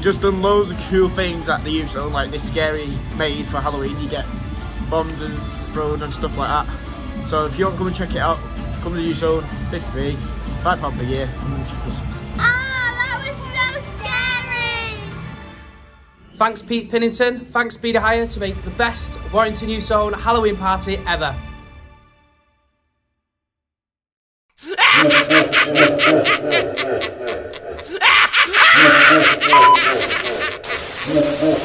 we just done loads of cool things at the youth zone, like this scary maze for Halloween. You get bombs and thrown and stuff like that. So if you want to come and check it out, come to the youth zone, 53, five pound per year. Come and check us. Ah, that was so scary! Thanks Pete Pinnington, thanks Speedy Hire to make the best Warrington Youth Zone Halloween party ever. Uh, uh.